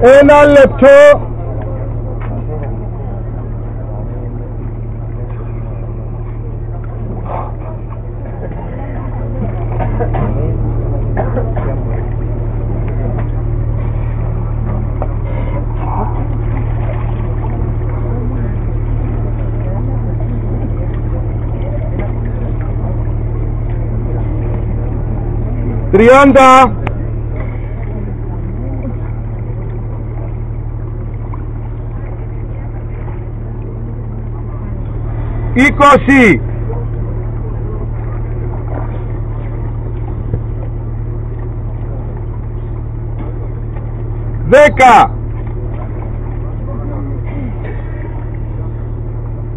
Ένα λεπτό. Τριάντα. δέκα.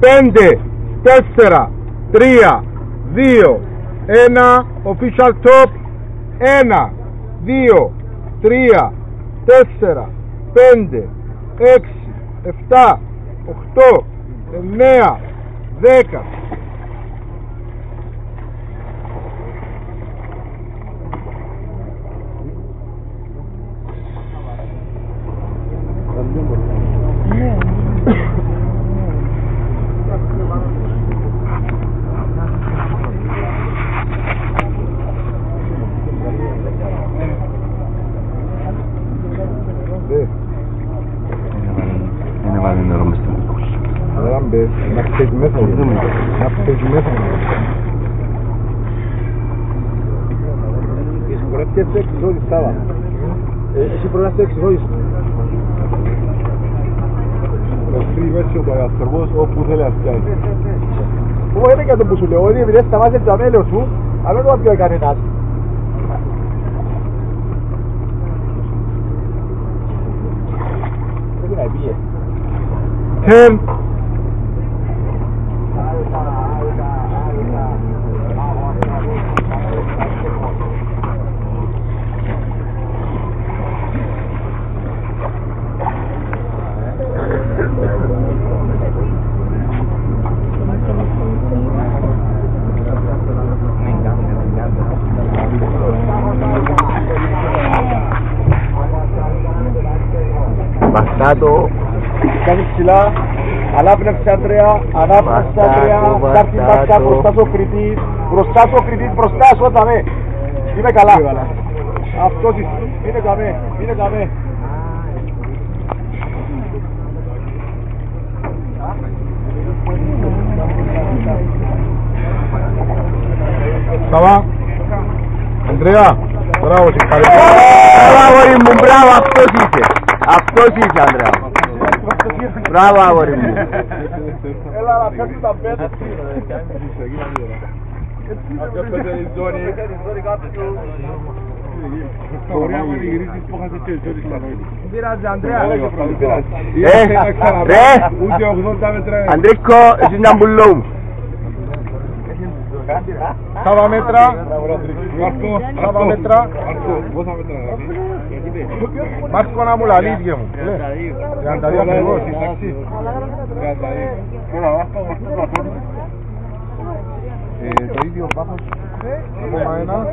Πέντε. Τέσσερα. Τρία. Δύο. Ένα. Official top. Ένα. Δύο. Τρία. Τέσσερα. Πέντε. Έξι. Εφτά. Οχτώ εννέα. Zeca. Δεν μπε. Να παίζει μέσα. Να παίζει μέσα. Η σιγουρεύτηκε έτσι εξηγώδης Σάβα. Εσύ πρέπει να σε εξηγώδης. Ευθύει έτσι ο παγαστροπός όπου θέλει να φτιάει. Εγώ είναι και το που σου λέω, ότι επειδή σταμάτησε το αμέλιο σου, αλλά δεν το θα πιάει κανένας. Πρέπει να πήγε. bastado Kann ανάπνευση Αντρέα, ανάπνευση Μπαστάτο, Αντρέα, κάρτη μπροστά, μπαστάτο. μπροστά σου ο κριτής, μπροστά σου ο κριτής, μπροστά σου όταν με. Είμαι καλά. Αυτός είσαι. είναι καμέ, είναι καμέ. Σαβά, Ανδρέα, μπράβο, συγχαρητήρια. Μπράβο αγόρι μου, μπράβο, αυτός είσαι. Αυτός είσαι, Ανδρέα μου. Μπράβο αγόρι μου. Έλα να πιάσουμε τα πέντε. Πειράζει Ανδρέα. Ε, ρε. Ούτε 80 μέτρα. Αντρίκο, εσύ να μπουλό μου. Σάβα μέτρα. Μάρκο, Σάβα μέτρα. Μάρκο να μου λαλείς γε μου. 32 ακριβώς. Ε, Το ίδιο πάθος. Ακόμα ένα.